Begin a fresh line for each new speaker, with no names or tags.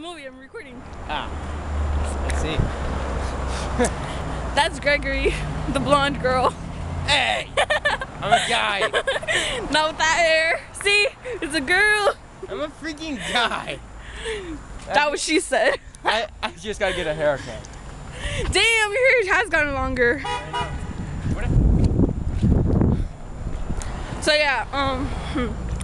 movie. I'm recording.
Ah. Let's see.
That's Gregory, the blonde girl.
Hey! I'm a guy.
Not with that hair. See? It's a girl.
I'm a freaking guy.
That was she said.
I, I just gotta get a haircut.
Damn, your hair has gotten longer. So yeah, um, hmm.